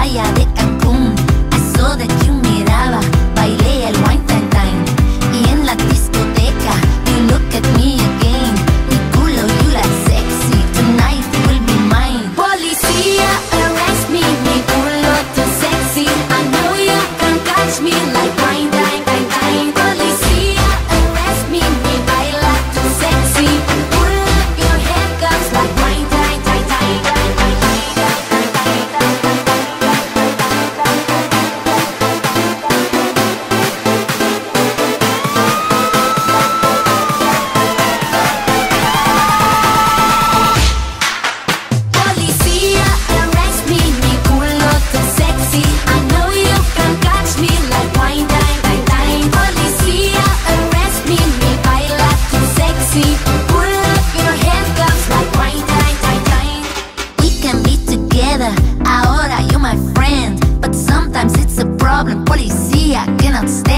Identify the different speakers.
Speaker 1: playa de Cancún. I saw that you problem. Policia cannot stand.